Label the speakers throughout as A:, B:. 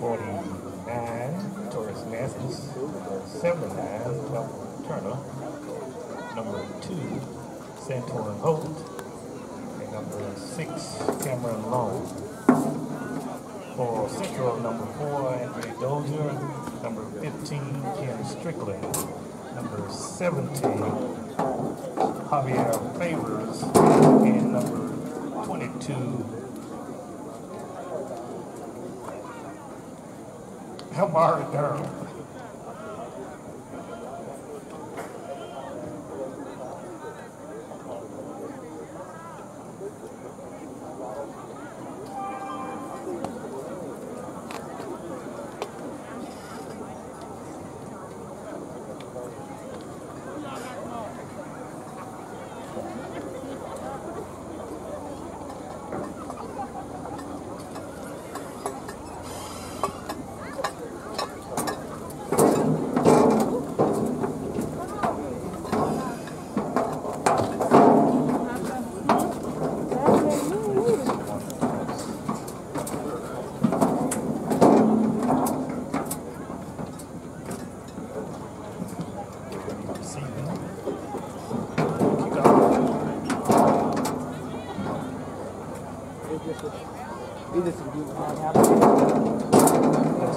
A: 49, Torres Nastis. 79, Kelvin Turner. Number 2, Santorin Holt. And number 6, Cameron Long. For Central, number 4, Anthony Dozier. Number 15, Ken Strickland. Number 17, Javier Favors. And number 22, Amari Durham. Let's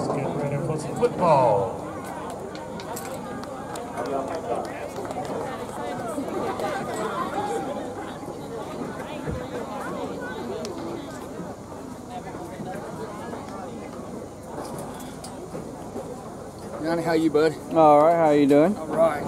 A: get ready for some football.
B: Johnny, how you, bud?
C: All right, how you doing?
B: All right.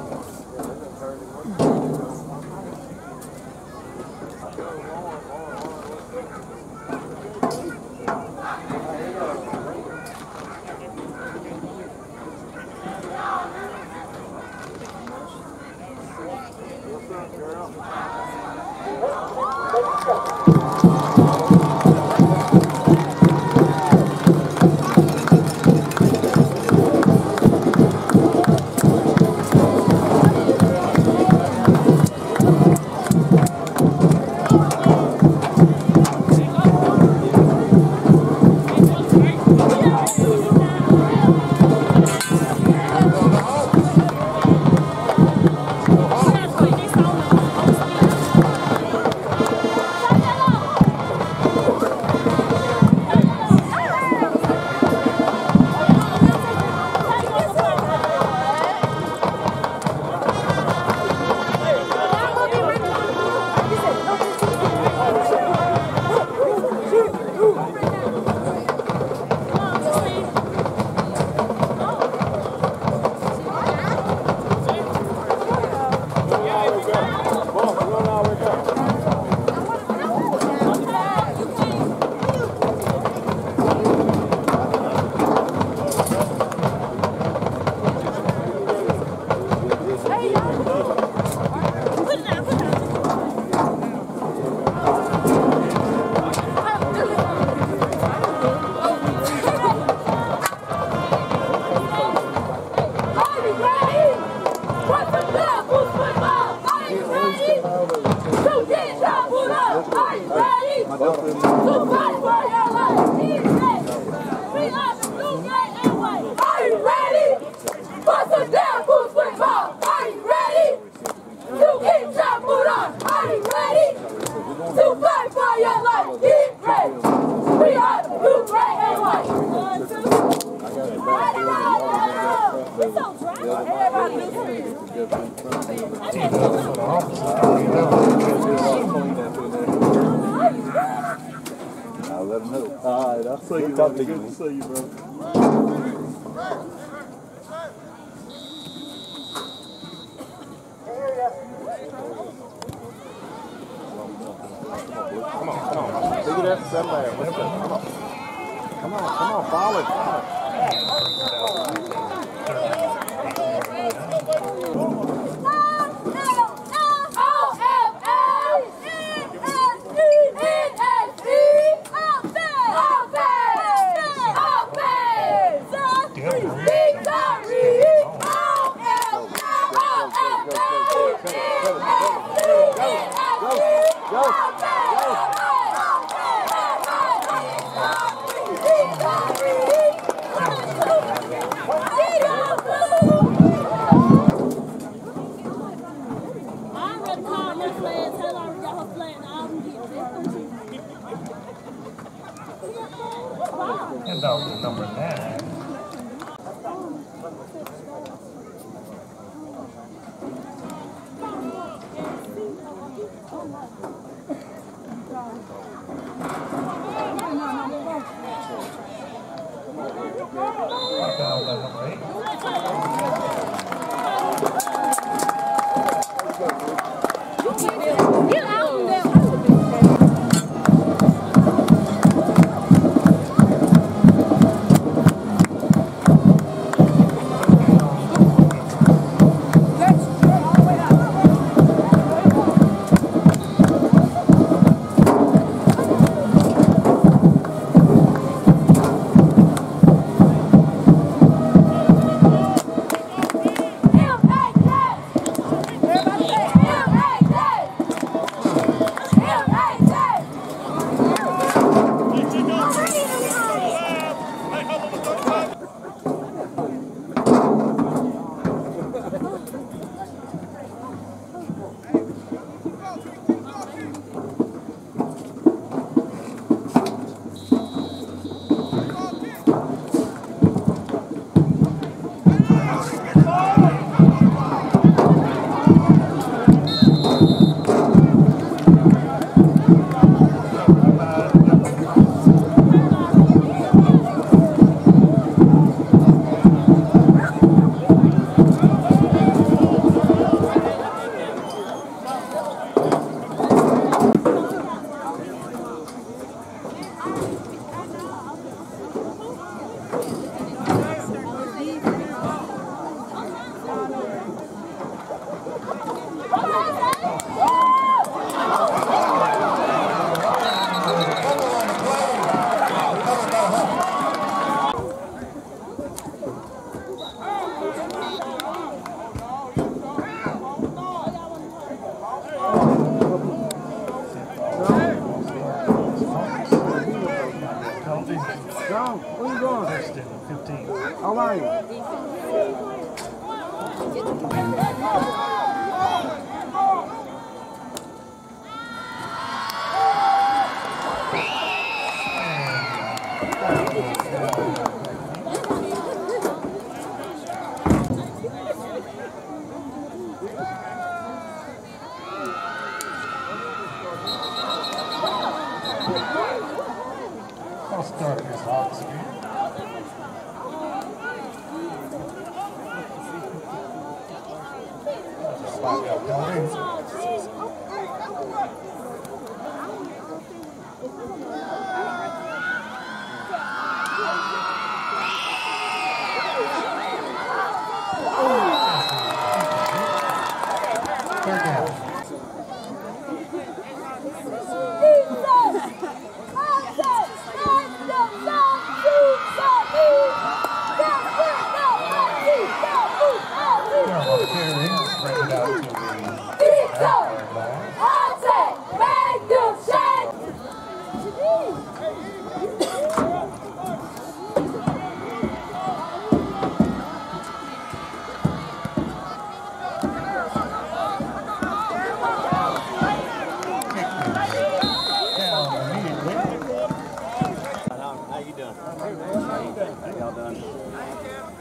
D: Settle there. Let's go. Come on. Come on, come on, follow it. Follow it.
E: Tuesday,
A: How are you?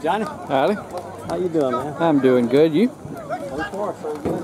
B: Johnny.
C: Howdy.
B: How you doing, man?
C: I'm doing good. You?
B: So far, so good.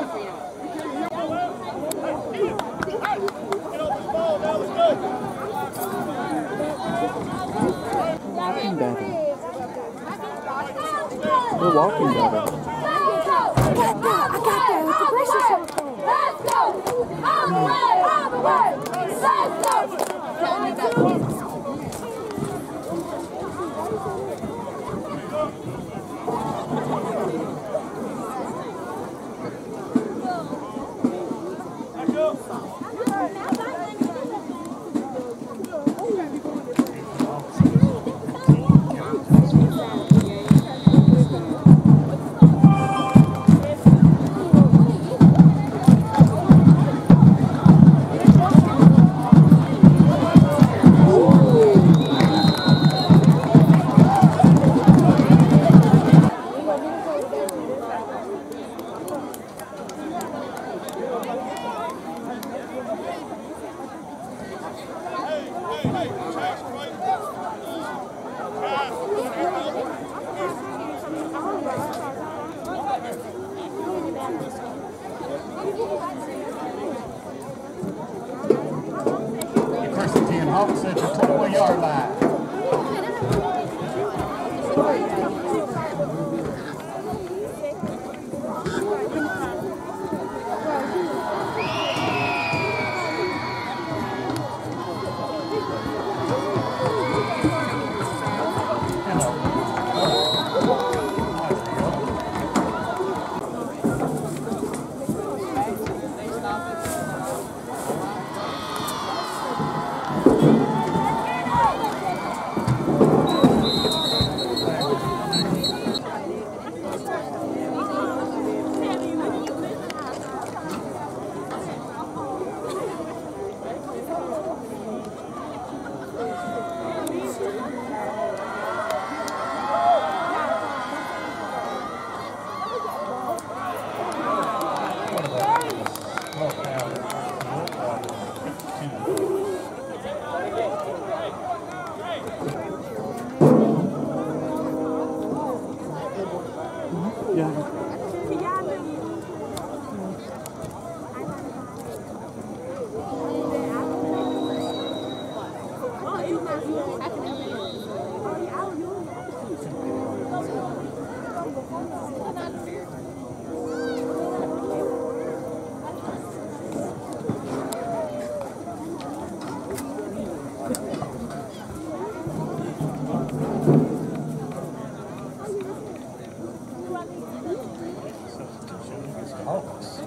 F: Let's go!
A: All the way! All the way! Let's go!
G: Hawks.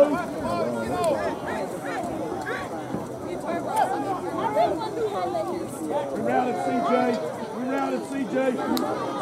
A: We rounded CJ. We rounded CJ.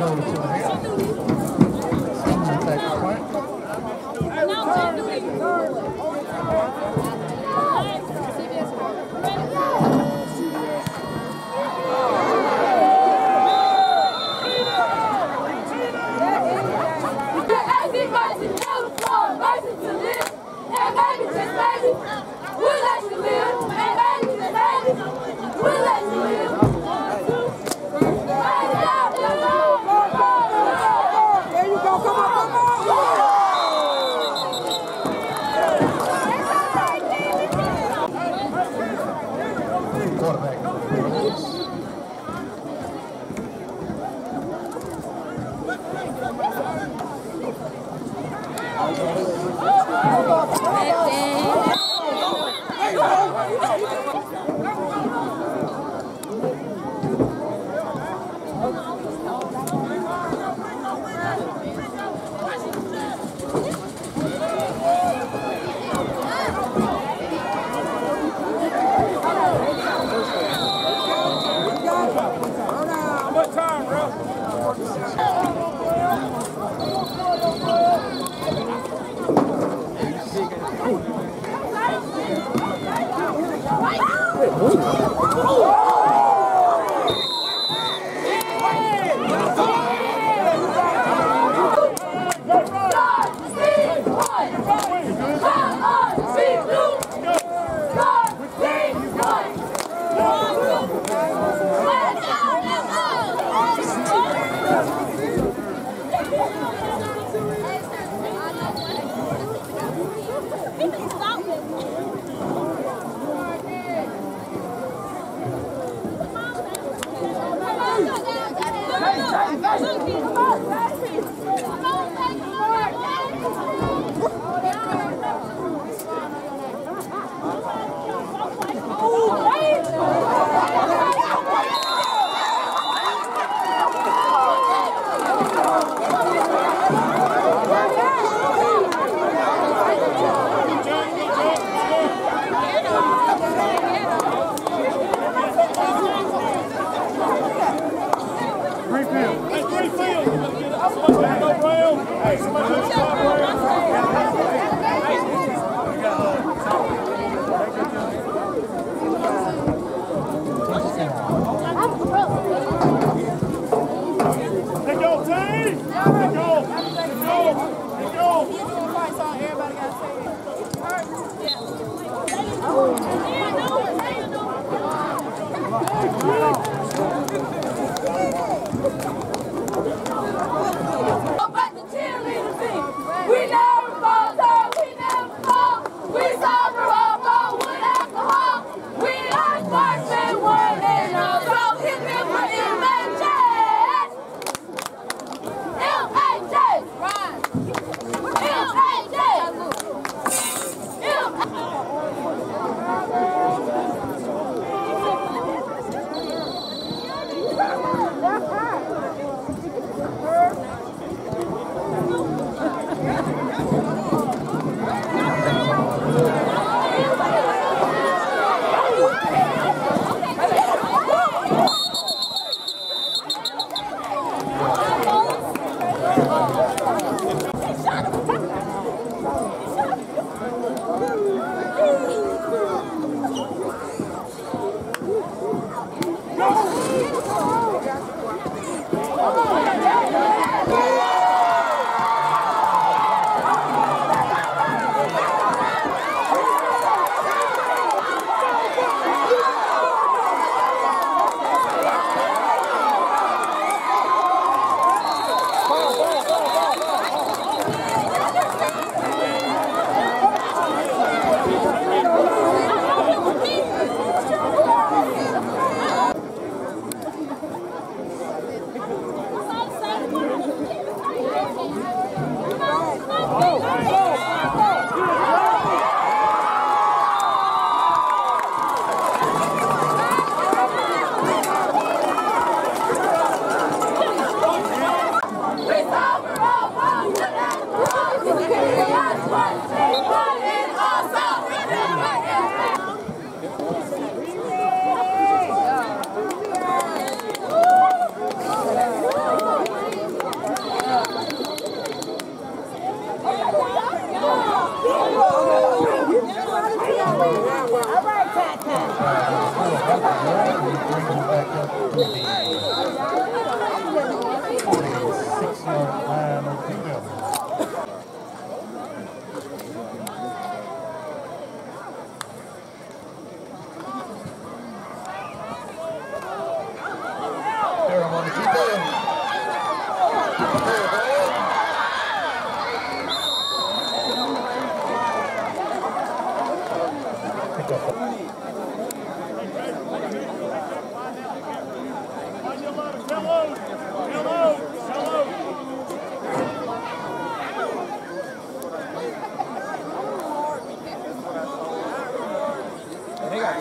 H: Go
A: to Ui.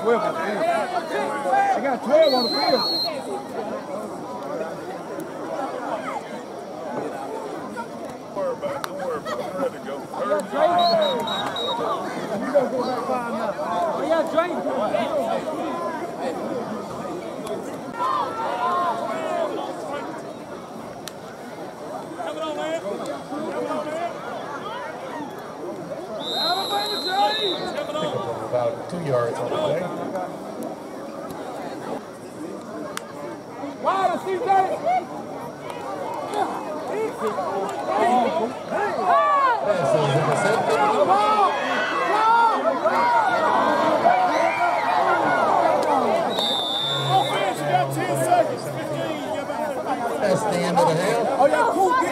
A: 12 on the field. They got 12 on the field. Oh, yeah, Drake.
E: about two yards on the
I: day.
E: That's the end of the hill.
J: Oh, yeah, cool.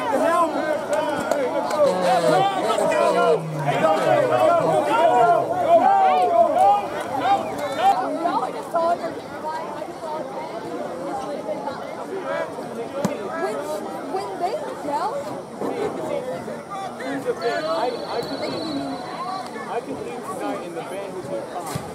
A: I can dream tonight
E: in the band
J: with your
A: car.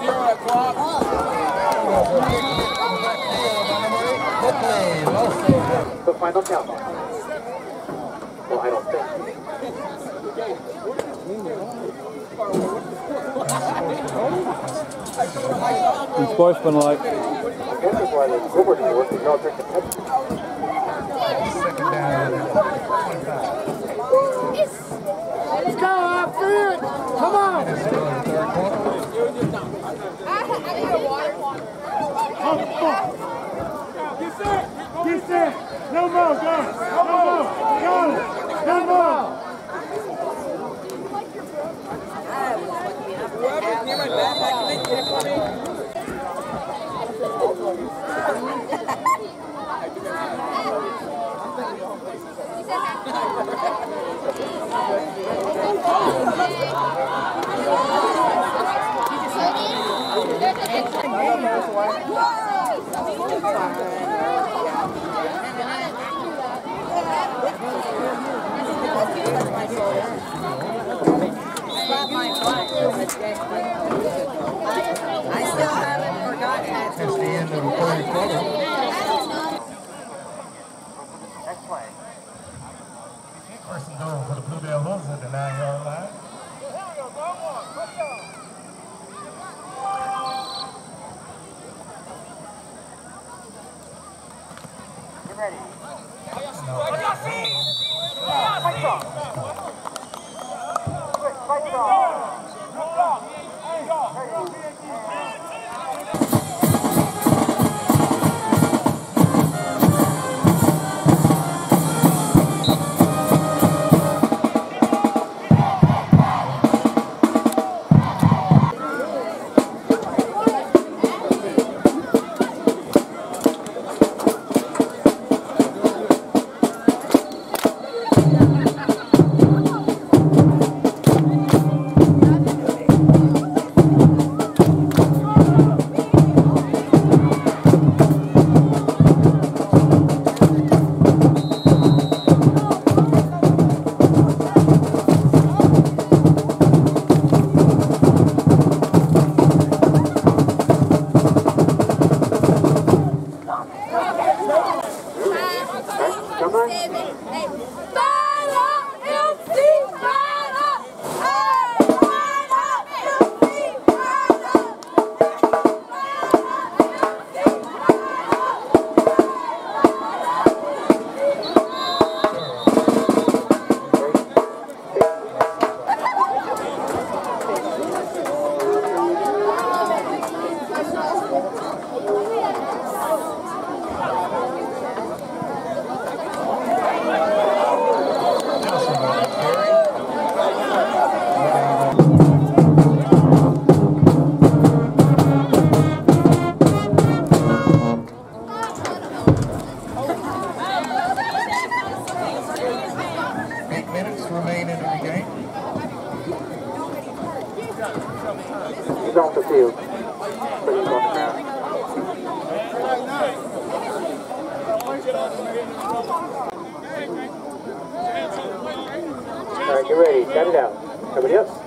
A: zero o'clock.
K: The final count. Well, I don't think.
C: it's both been like Unsportsmanlike.
L: Second down and 25.
M: Let's go, outfield. Come on.
L: It's still in the third quarter.
A: Get set. Get set. No more, go. No more. Go.
N: Get. It out. Everybody else?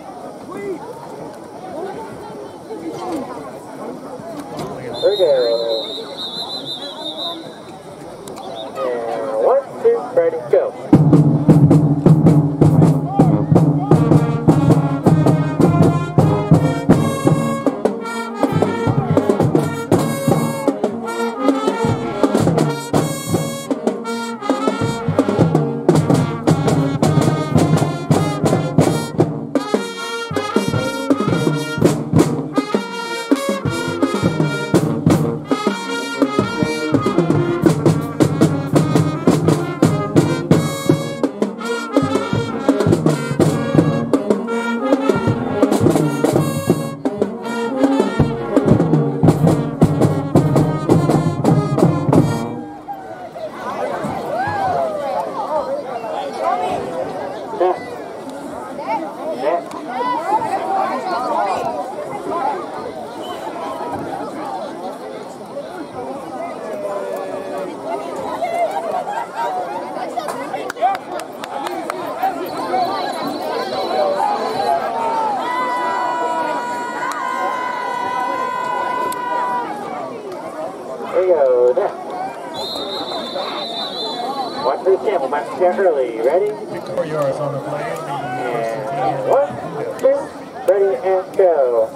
N: The sample. Match there early. Ready?
L: Four yards on the play.
N: And one, two, Ready and go.